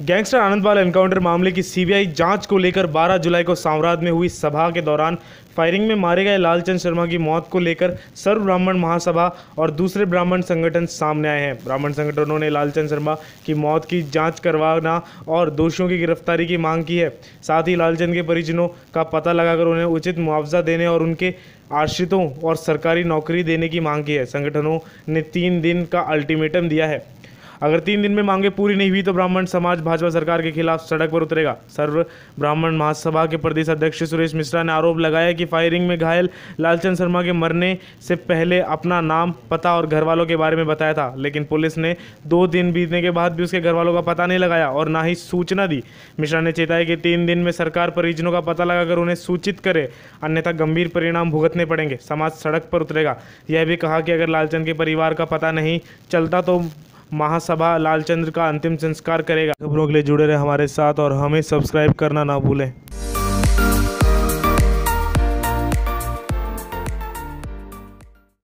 Gangster Anandpal encounter मामले की CBI जाँच को लेकर 12 जुलाई को साम्राज्य में हुई सभा के दौरान फायरिंग में मारे गए लालचंद शर्मा की मौत को लेकर सर्व ब्राह्मण महासभा और दूसरे ब्राह्मण संगठन सामने आए हैं। ब्राह्मण संगठनों ने लालचंद शर्मा की मौत की जाँच करवाना और दोषियों की गिरफ्तारी की मांग की है। साथ ही लालचंद के परिजनों का पता लगाकर उन्हें उचित मुआवजा देने और उनके आश्रितों और सरकारी नौकरी देने की मांग की है। संगठनों ने तीन दिन का अल्टीमेटम दिया है। अगर तीन दिन में मांगे पूरी नहीं हुई तो ब्राह्मण समाज, भाजपा सरकार के खिलाफ सड़क पर उतरेगा। सर्व ब्राह्मण महासभा के प्रदेश अध्यक्ष सुरेश मिश्रा ने आरोप लगाया कि फायरिंग में घायल लालचंद शर्मा के मरने से पहले अपना नाम, पता और घर वालों के बारे में बताया था। लेकिन पुलिस ने दो दिन बीतने के बाद भी उसके घर वालों का पता नहीं लगाया और ना ही सूचना दी। मिश्रा ने चेताया कि तीन दिन में सरकार परिजनों का पता लगाकर उन्हें सूचित करे, अन्यथा गंभीर परिणाम भुगतने पड़ेंगे। समाज सड़क पर उतरेगा। यह भी कहा कि अगर लालचंद के परिवार का पता नहीं चलता तो महासभा लालचंद्र का अंतिम संस्कार करेगा। खबरों के लिए जुड़े रहे हमारे साथ और हमें सब्सक्राइब करना ना भूलें।